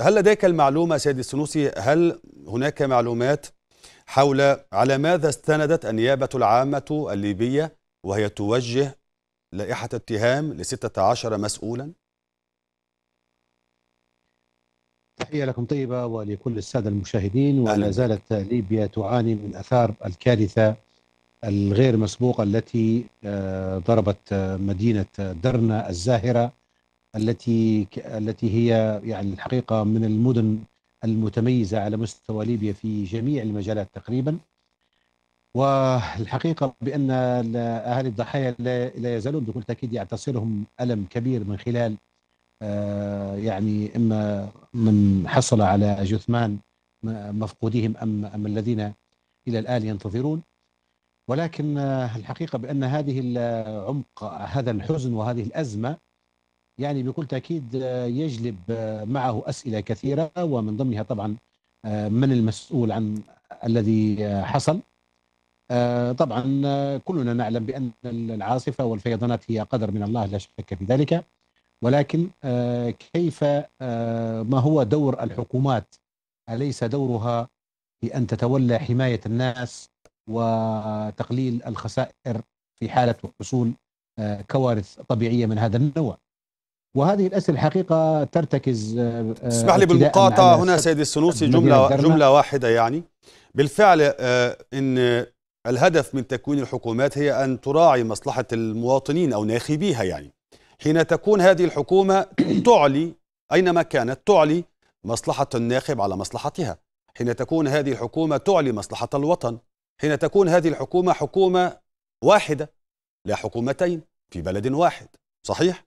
هل لديك المعلومة سيد السنوسي؟ هل هناك معلومات حول على ماذا استندت النيابة العامة الليبية وهي توجه لائحة اتهام لستة عشر مسؤولا؟ تحية لكم طيبة ولكل السادة المشاهدين ولا زالت ليبيا تعاني من أثار الكارثة الغير مسبوقة التي آه، ضربت مدينة درنا الزاهرة. التي التي هي يعني الحقيقة من المدن المتميزة على مستوى ليبيا في جميع المجالات تقريبا. والحقيقة بأن أهالي الضحايا لا يزالون بكل تأكيد يعتصرهم ألم كبير من خلال آه، يعني إما من حصل على جثمان مفقوديهم أم, أم الذين إلى الآن ينتظرون. ولكن آه، الحقيقة بأن هذه العمق هذا الحزن وهذه الأزمة يعني بكل تأكيد آه، يجلب معه أسئلة كثيرة ومن ضمنها طبعا من المسؤول عن الذي حصل. طبعا كلنا نعلم بأن العاصفة والفيضانات هي قدر من الله لا شك في ذلك. ولكن آه، كيف آه، ما هو دور الحكومات؟ أليس دورها في أن تتولى حماية الناس وتقليل الخسائر في حالة حصول آه، كوارث طبيعية من هذا النوع؟ وهذه الأسئلة الحقيقة ترتكز اسمح لي بالمقاطعة هنا سيد السنوسي جملة, جملة واحدة يعني. بالفعل إن الهدف من تكوين الحكومات هي أن تراعي مصلحة المواطنين أو ناخبيها يعني. حين تكون هذه الحكومة تعلي أينما كانت تعلي مصلحة الناخب على مصلحتها. حين تكون هذه الحكومة تعلي مصلحة الوطن. حين تكون هذه الحكومة حكومة واحدة لا حكومتين في بلد واحد. صحيح؟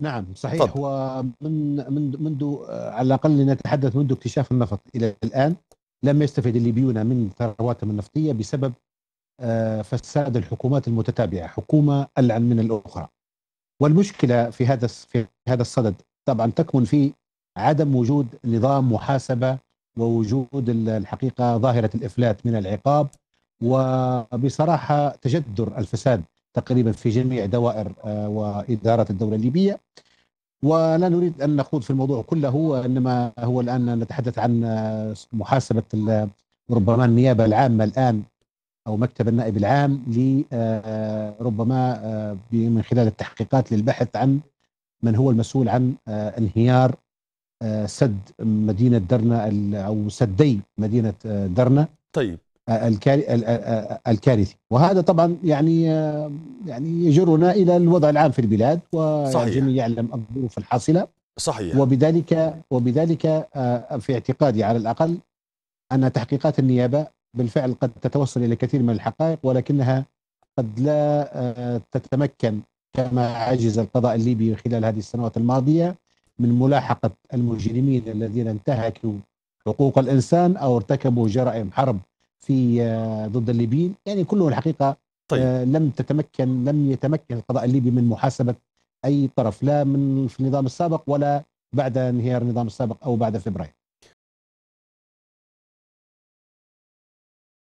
نعم صحيح طب. هو من من منذ على الأقل نتحدث منذ اكتشاف النفط إلى الآن لم يستفد الليبيون من ثرواتهم النفطية بسبب آه، فساد الحكومات المتتابعة حكومة ألعن من الأخرى والمشكلة في هذا في هذا الصدد طبعا تكمن في عدم وجود نظام محاسبة ووجود الحقيقة ظاهرة الإفلات من العقاب وبصراحة تجذر الفساد تقريبا في جميع دوائر آه، وإدارات الدولة الليبية. ولا نريد أن نخوض في الموضوع كله وإنما هو الآن نتحدث عن آه، محاسبة ربما النيابة العامة الآن أو مكتب النائب العام لربما آه، من خلال التحقيقات للبحث عن من هو المسؤول عن انهيار سد مدينة درنا أو سدي مدينة درنا. طيب. الكارثي وهذا طبعا يعني يعني يجرنا إلى الوضع العام في البلاد والجميع يعلم الظروف الحاصلة. صحيح. وبذلك وبذلك في اعتقادي على الأقل أن تحقيقات النيابة بالفعل قد تتوصل إلى كثير من الحقائق ولكنها قد لا آه، تتمكن كما عجز القضاء الليبي خلال هذه السنوات الماضية من ملاحقة المجرمين الذين انتهكوا حقوق الإنسان أو ارتكبوا جرائم حرب في آه، ضد الليبيين يعني كله الحقيقة طيب. آه، لم تتمكن لم يتمكن القضاء الليبي من محاسبة أي طرف لا من في النظام السابق ولا بعد انهيار النظام السابق أو بعد فبراير